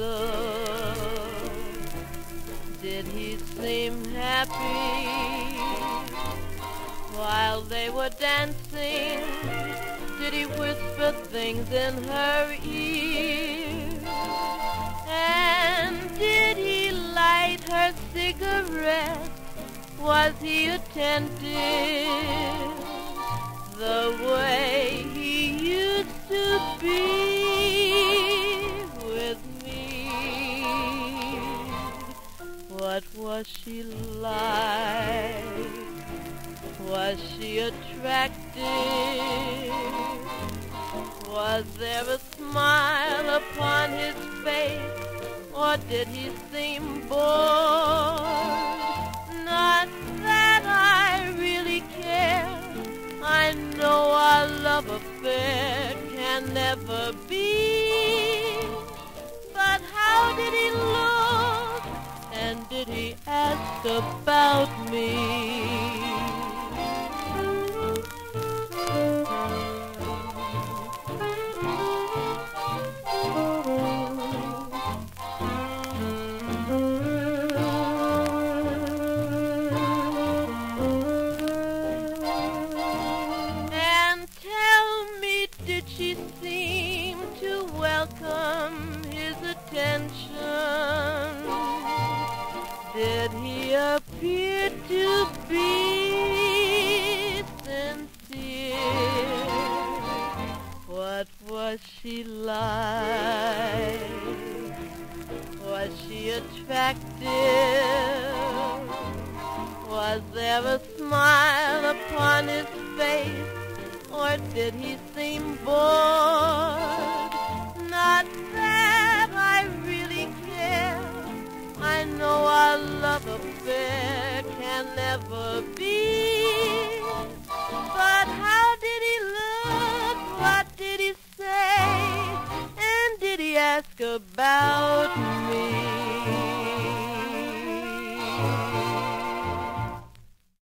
love? Did he seem happy while they were dancing? Did he whisper things in her ear? And did he light her cigarette? Was he attentive? What was she like? Was she attractive? Was there a smile upon his face? Or did he seem bored? Not that I really care. I know our love affair can never be. But how did he look? About me? Appear to be sincere? What was she like? Was she attractive? Was there a smile upon his face? Or did he seem bored? Love affair can never be. But how did he look? What did he say? And did he ask about me?